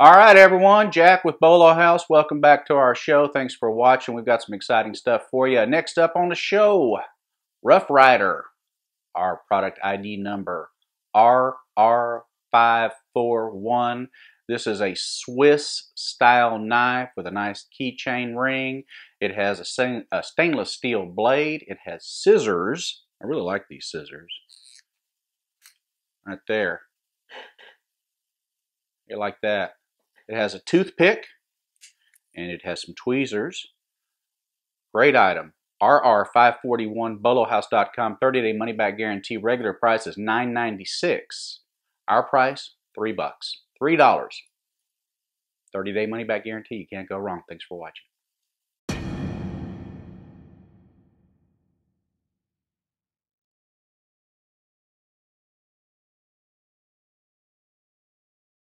All right, everyone. Jack with BoloHaus. Welcome back to our show. Thanks for watching. We've got some exciting stuff for you. Next up on the show, Rough Rider. Our product ID number RR541. This is a Swiss style knife with a nice keychain ring. It has a, a stainless steel blade. It has scissors. I really like these scissors. Right there. You like that. It has a toothpick and it has some tweezers. Great item. RR541 bolohaus.com 30-day money back guarantee. Regular price is $9.96. Our price, 3 bucks. $3. 30-day money back guarantee. You can't go wrong. Thanks for watching.